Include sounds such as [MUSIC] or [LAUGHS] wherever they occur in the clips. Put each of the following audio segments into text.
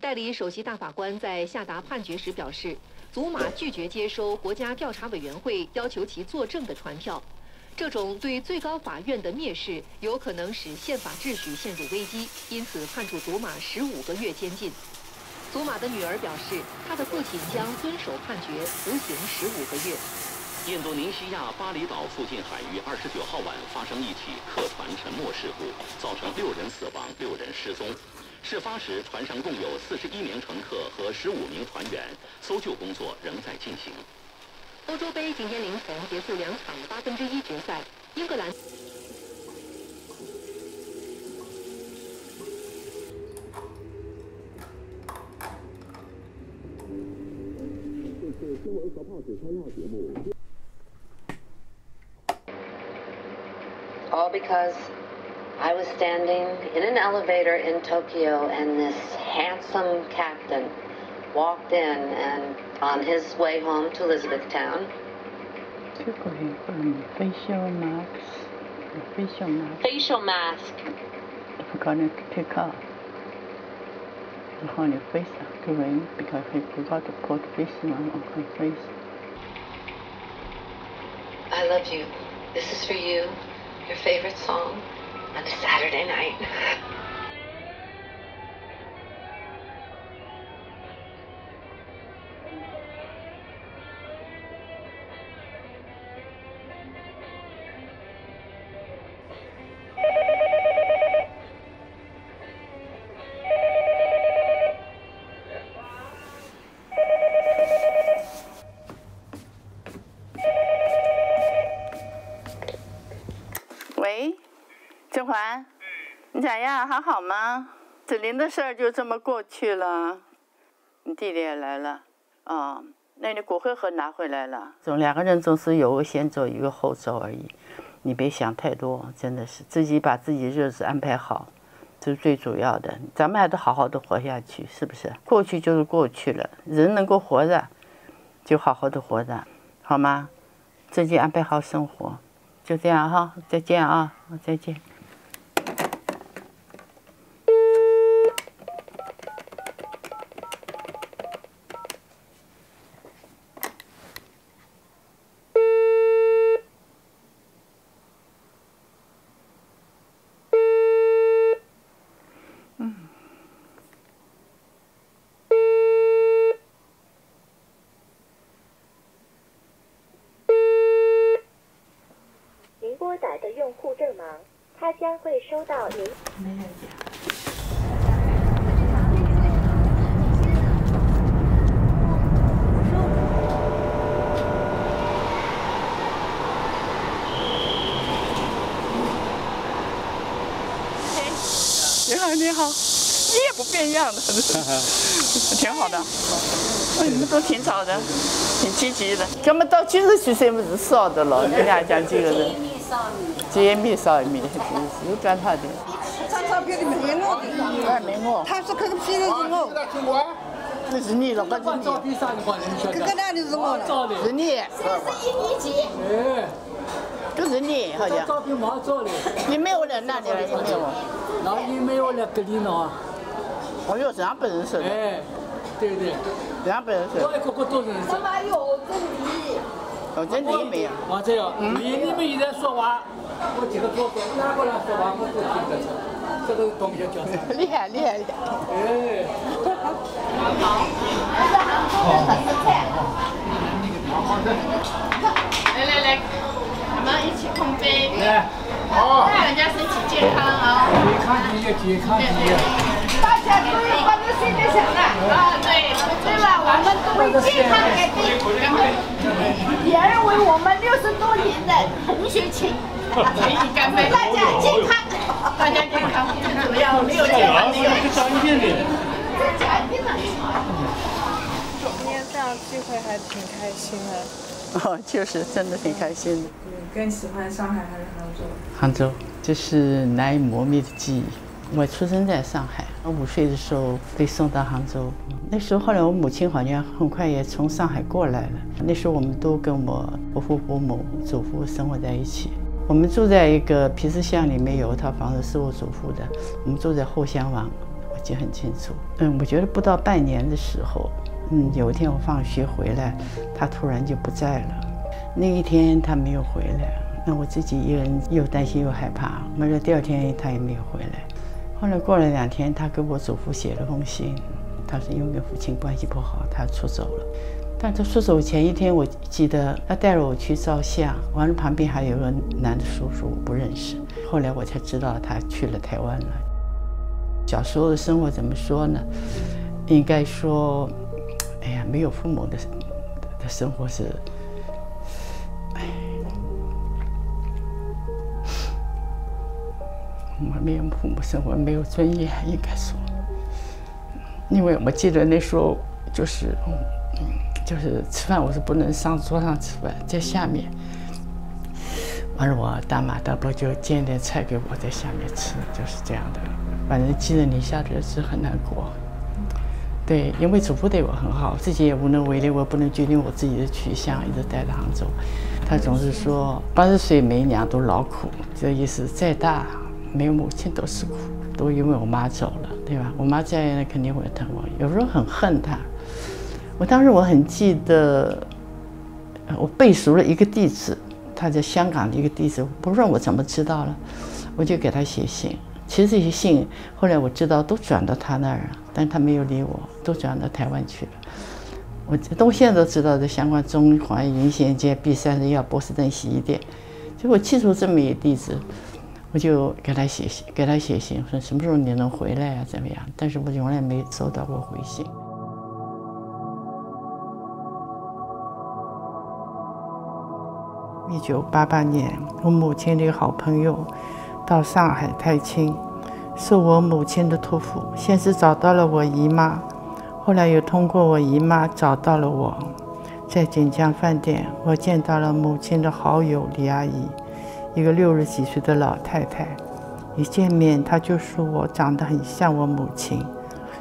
代理首席大法官在下达判决时表示，祖马拒绝接收国家调查委员会要求其作证的传票，这种对最高法院的蔑视有可能使宪法秩序陷入危机，因此判处祖马十五个月监禁。祖马的女儿表示，他的父亲将遵守判决，服刑十五个月。印度尼西亚巴厘岛附近海域二十九号晚发生一起客船沉没事故，造成六人死亡、六人失踪。事发时，船上共有四十一名乘客和十五名船员，搜救工作仍在进行。欧洲杯今天凌晨结束两场八分之一决赛，英格兰。这是新闻和报纸参照节目。All because I was standing in an elevator in Tokyo and this handsome captain walked in and on his way home to Elizabethtown. facial mask. Facial mask. Facial mask. I forgot to pick up. On your face green because I forgot to put this one on her face. I love you. This is for you. Your favorite song on a Saturday night. [LAUGHS] 喂，甄嬛，你咋样？还好吗？子林的事儿就这么过去了。你弟弟也来了，哦，那你骨灰盒拿回来了。总两个人总是有个先走一个后走而已，你别想太多，真的是自己把自己日子安排好，这是最主要的。咱们还得好好的活下去，是不是？过去就是过去了，人能够活着，就好好的活着，好吗？自己安排好生活。就这样哈，再见啊，再见。将会收到您。你好，你好，你也不变样的，[LAUGHS] 挺好的。你们都挺早的，挺积极的。咱们到九十几岁不是少的了，你俩讲这个人？揭秘少一秘，有转他的。张照片里面没我的，没我。他说这个片子是我。那是你了，我是你。这个哪里是我了？是你。这是一米几？哎，都是你，好像。照片毛照的。你没有了，哪里了？你没有。那你没有了，隔离呢？哦哟，这样不认识。哎，对对。这样不认识。我一个个都认识。他妈有真理。有真理没有？王这样，你你们现在说话。我几个桌子，哪个来说话我都听得出，这个东西叫啥？厉害厉害厉害！哎，好，这是杭州的特色菜。来来来，我们一起碰杯。来，好。祝人家身体健康啊！健康第一，健康第一。大家都有八十岁的想啊！啊，对，对吧？我们都为健康改变，然后也认为我们六十多年的同学情。干杯！大家健康，大家健康最主要，没有健康没有。今天这样聚会还挺开心的。哦，确实真的挺开心的。你更喜欢上海还是杭州？杭州，这是难以磨灭的记忆。我出生在上海，我五岁的时候被送到杭州。那时候后来我母亲好像很快也从上海过来了。那时候我们都跟我伯父伯母、祖父生活在一起。我们住在一个皮市巷里面，有一套房子是我祖父的。我们住在后厢房，我记得很清楚。嗯，我觉得不到半年的时候，嗯，有一天我放学回来，他突然就不在了。那一天他没有回来，那我自己一个人又担心又害怕。完了第二天他也没有回来。后来过了两天，他给我祖父写了封信，他是因为跟父亲关系不好，他出走了。但他出走前一天，我记得他带着我去照相，完了旁边还有个男的叔叔，我不认识。后来我才知道他去了台湾了。小时候的生活怎么说呢？应该说，哎呀，没有父母的的生活是，我没有父母生活没有尊严，应该说，因为我记得那时候就是。嗯就是吃饭，我是不能上桌上吃饭，在下面。完了，我大妈大伯就煎点菜给我在下面吃，就是这样的。反正记得你下的是很难过。对，因为祖父对我很好，自己也无能为力，我不能决定我自己的去向，一直待在杭州。他总是说，八十岁没娘都劳苦，这意思再大没有母亲都是苦，都因为我妈走了，对吧？我妈在，那肯定会疼我，有时候很恨她。我当时我很记得，我背熟了一个地址，他在香港的一个地址，不知道我怎么知道了，我就给他写信。其实这些信后来我知道都转到他那儿了，但他没有理我，都转到台湾去了。我到现在都知道的，香港中环云贤街 B 三十幺波士顿洗衣店，就我记住这么一个地址，我就给他写信，给他写信说什么时候你能回来啊？怎么样？但是我从来没收到过回信。一九八八年，我母亲的好朋友到上海探亲，受我母亲的托付，先是找到了我姨妈，后来又通过我姨妈找到了我。在锦江饭店，我见到了母亲的好友李阿姨，一个六十几岁的老太太。一见面，她就说我长得很像我母亲。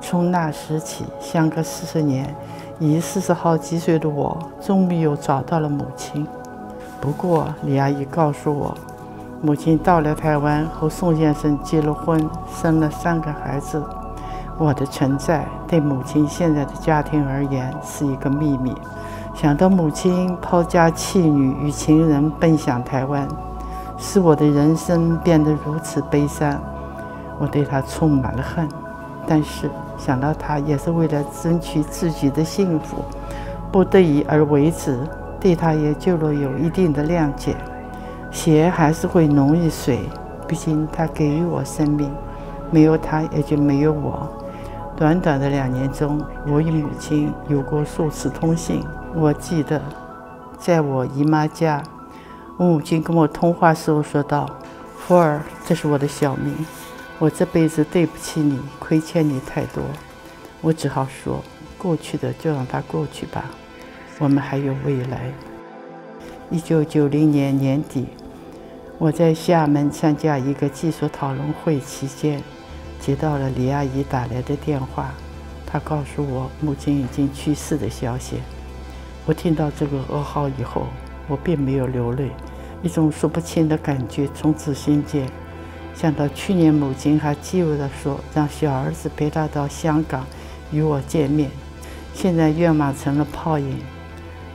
从那时起，相隔四十年，已四十好几岁的我，终于又找到了母亲。不过，李阿姨告诉我，母亲到了台湾和宋先生结了婚，生了三个孩子。我的存在对母亲现在的家庭而言是一个秘密。想到母亲抛家弃女与情人奔向台湾，使我的人生变得如此悲伤，我对她充满了恨。但是想到她也是为了争取自己的幸福，不得已而为之。对他也就了有一定的谅解，血还是会浓于水，毕竟他给予我生命，没有他也就没有我。短短的两年中，我与母亲有过数次通信。我记得，在我姨妈家，我母亲跟我通话时候说道：“福儿，这是我的小名，我这辈子对不起你，亏欠你太多。”我只好说：“过去的就让它过去吧。”我们还有未来。一九九零年年底，我在厦门参加一个技术讨论会期间，接到了李阿姨打来的电话，她告诉我母亲已经去世的消息。我听到这个噩耗以后，我并没有流泪，一种说不清的感觉从此心间。想到去年母亲还记我的说让小儿子陪她到香港与我见面，现在愿望成了泡影。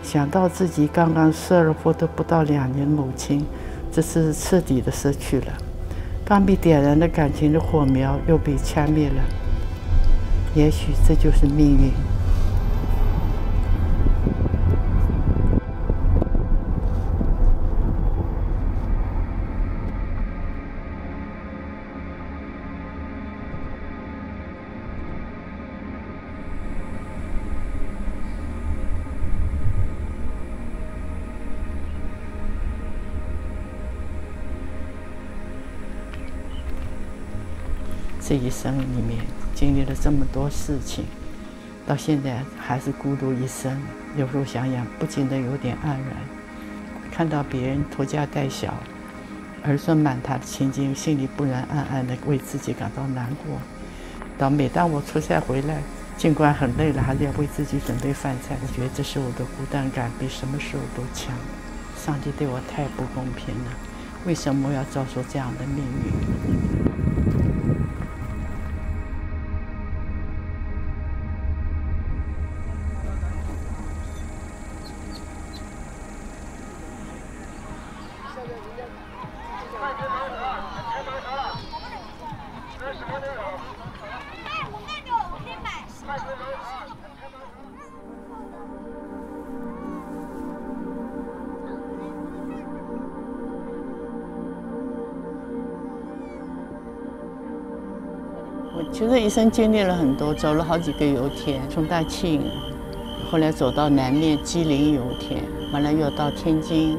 想到自己刚刚失而复得不到两年母亲，这次彻底的失去了。刚被点燃的感情的火苗又被掐灭了。也许这就是命运。这一生里面经历了这么多事情，到现在还是孤独一生。有时候想想，不禁的有点黯然。看到别人拖家带小、儿孙满堂的情景，心里不然暗暗的为自己感到难过。到每当我出差回来，尽管很累了，还是要为自己准备饭菜。我觉得这时候的孤单感比什么时候都强。上帝对我太不公平了，为什么要遭受这样的命运？我觉得一生经历了很多，走了好几个油田，从大庆，后来走到南面吉林油田，完了又到天津、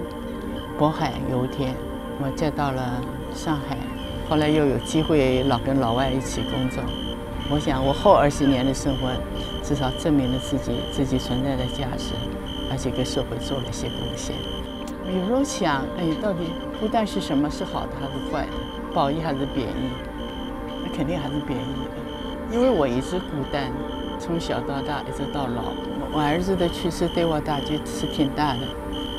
渤海油田，我再到了上海，后来又有机会老跟老外一起工作。我想我后二十年的生活，至少证明了自己自己存在的价值，而且给社会做了些贡献。有时候想，哎，到底孤单是什么？是好的还是坏的？褒义还是贬义？那肯定还是贬义的，因为我一直孤单，从小到大一直到老。我儿子的去世对我打击是挺大的，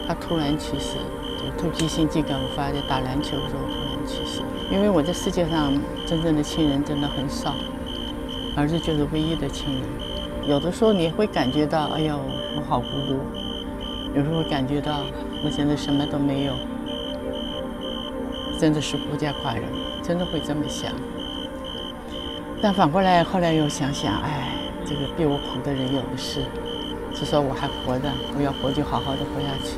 他突然去世，就突击性肌梗发，在打篮球的时候突然去世。因为我在世界上真正的亲人真的很少，儿子就是唯一的亲人。有的时候你会感觉到，哎呦，我好孤独；有时候感觉到。我现在什么都没有，真的是孤家寡人，真的会这么想。但反过来，后来又想想，哎，这个比我苦的人有的是，至少我还活着，我要活就好好的活下去。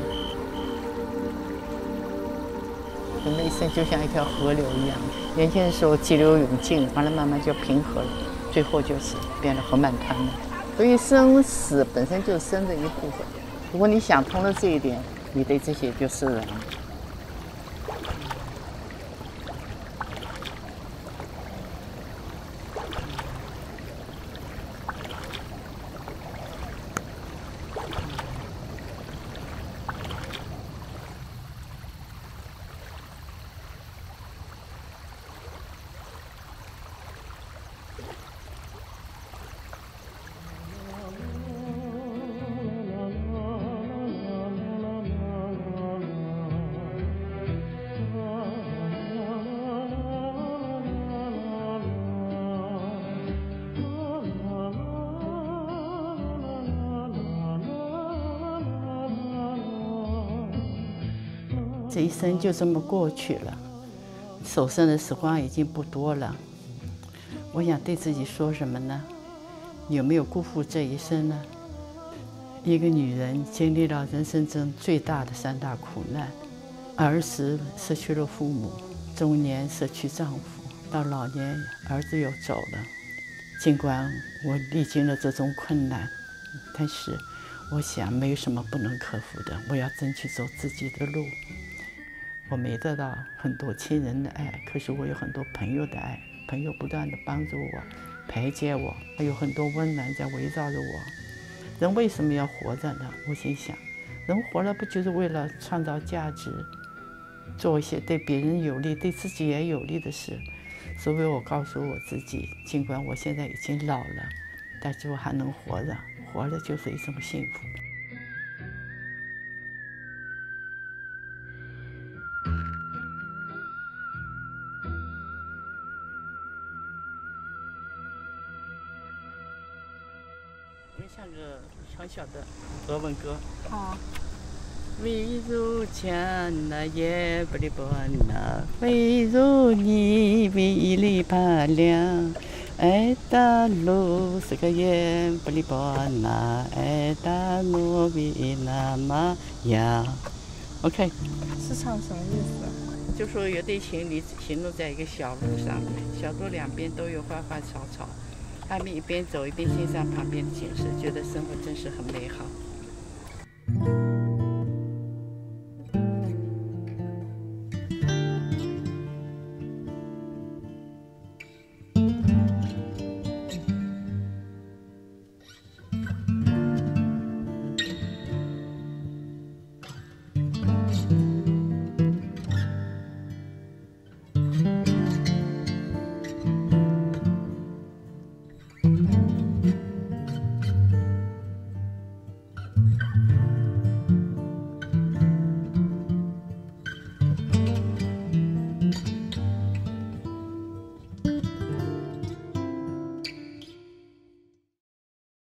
人的一生就像一条河流一样，年轻的时候激流勇进，完了慢慢就平和了，最后就是变得河满湍了。所以生死本身就是生的一部分。如果你想通了这一点，你对这些就是了。这一生就这么过去了，手上的时光已经不多了。我想对自己说什么呢？有没有辜负这一生呢？一个女人经历了人生中最大的三大苦难：儿时失去了父母，中年失去丈夫，到老年儿子又走了。尽管我历经了这种困难，但是我想没有什么不能克服的。我要争取走自己的路。我没得到很多亲人的爱，可是我有很多朋友的爱，朋友不断的帮助我、排解我，还有很多温暖在围绕着我。人为什么要活着呢？我心想，人活了不就是为了创造价值，做一些对别人有利、对自己也有利的事？所以我告诉我自己，尽管我现在已经老了，但是我还能活着，活着就是一种幸福。唱个小小的俄文歌。好。未如墙那也不离不那，未如你美丽漂亮。爱的路是个也不离不那，爱的路比那么呀。OK。是唱什么意思？就说有对情侣行走在一个小路上，小路两边都有花花草草。他们一边走一边欣赏旁边的景色，觉得生活真是很美好。